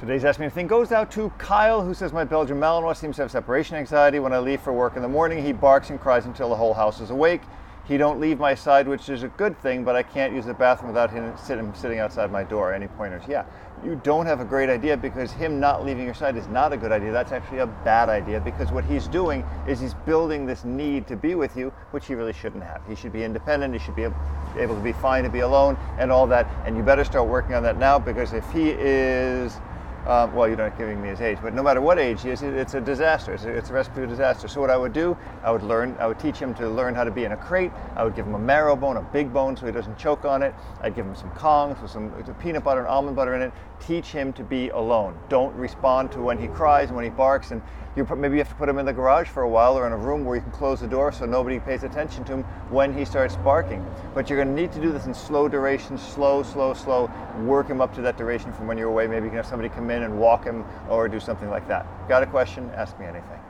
Today's Ask Me Anything goes out to Kyle, who says my Belgian Malinois seems to have separation anxiety. When I leave for work in the morning, he barks and cries until the whole house is awake. He don't leave my side, which is a good thing, but I can't use the bathroom without him sitting, sitting outside my door. Any pointers? Yeah, you don't have a great idea because him not leaving your side is not a good idea. That's actually a bad idea because what he's doing is he's building this need to be with you, which he really shouldn't have. He should be independent. He should be able to be fine to be alone and all that. And you better start working on that now because if he is um, well, you're not giving me his age, but no matter what age he is, it's a disaster. It's a, it's a recipe for disaster. So what I would do, I would learn, I would teach him to learn how to be in a crate. I would give him a marrow bone, a big bone, so he doesn't choke on it. I'd give him some kongs with some peanut butter and almond butter in it. Teach him to be alone. Don't respond to when he cries and when he barks, and you maybe you have to put him in the garage for a while or in a room where you can close the door so nobody pays attention to him when he starts barking. But you're going to need to do this in slow duration, slow, slow, slow. Work him up to that duration from when you're away. Maybe you can have somebody come in and walk him or do something like that. Got a question? Ask me anything.